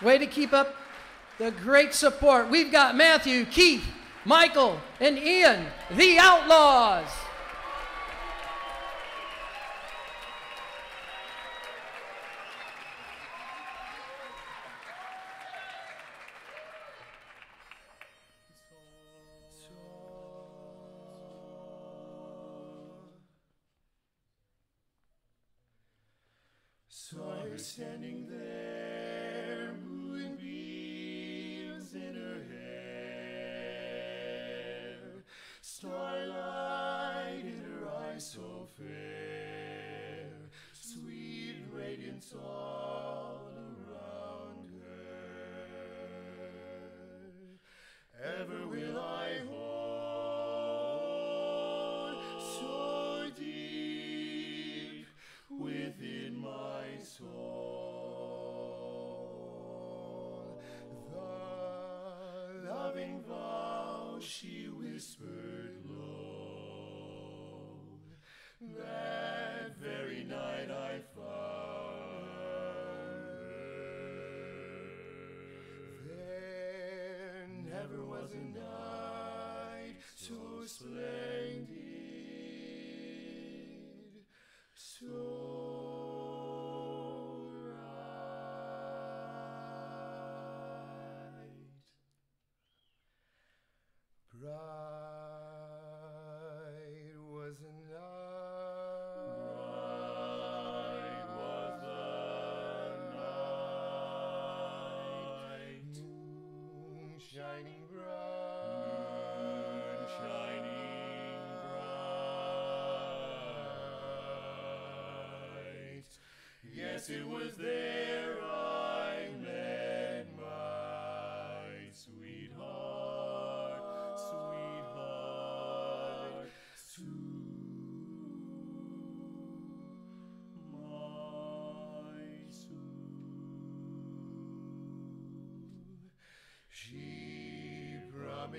Way to keep up the great support. We've got Matthew, Keith, Michael, and Ian, the Outlaws. So I was standing there, radiance all around her. Ever will I hold so deep within my soul. The loving vow she whispered low. That never was a night so splendid, shining bright. Moon shining bright. Yes, it was there I met my sweetheart, sweetheart, Sue, my Sue. She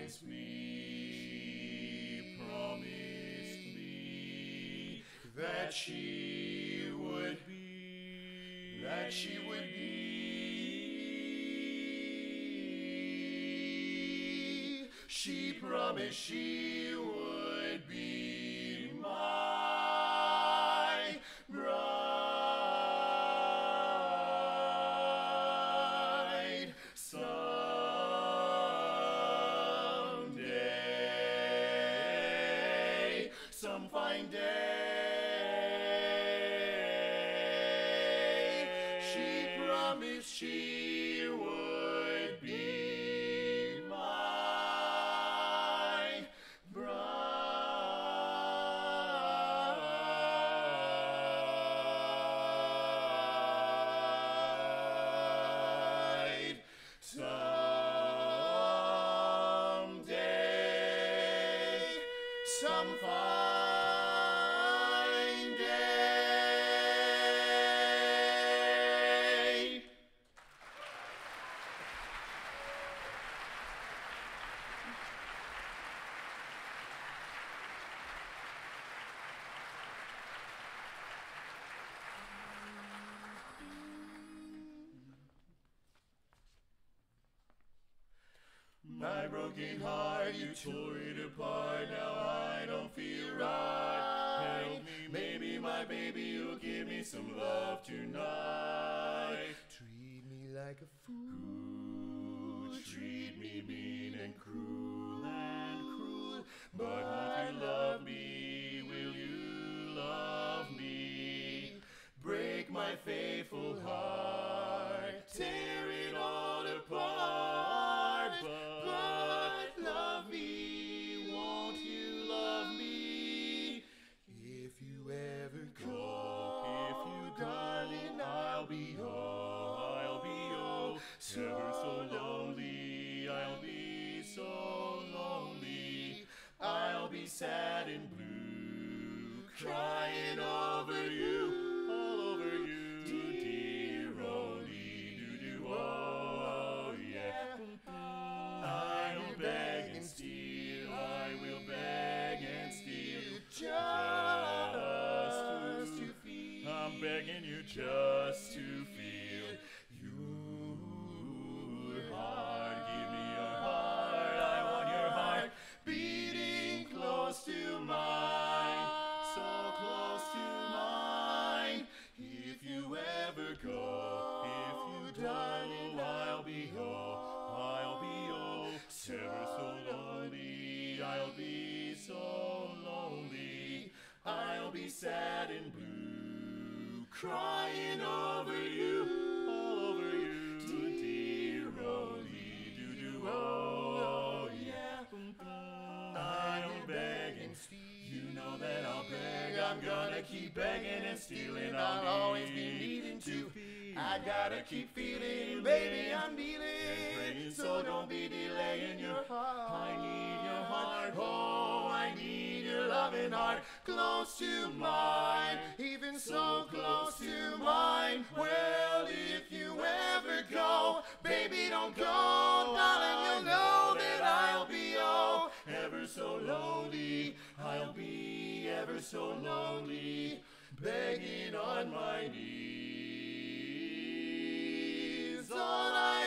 promised me, promised me that she would be, that she would be. She promised she would be fine day. She promised she would be my bride someday, some fine broken heart, you tore it apart. Now I don't feel right. Help me, maybe my baby, you'll give me some love tonight. Treat me like a fool. Treat me mean and cruel and cruel. But you love me? Will you love me? Break my faithful heart. Sad and blue, crying over crying over you, all over you, dear Rolly, doo doo, oh yeah. I'm begging, you know that I'll beg. I'm gonna keep begging and stealing. I'll always be needing to. I gotta keep feeling, baby, I'm dealing. So oh, don't be delaying your heart. I need your heart, oh, I need loving heart close to mine, even so close to mine. Well, if you ever go, baby, don't go, darling, you'll know that I'll be oh ever so lonely. I'll be ever so lonely, begging on my knees. All I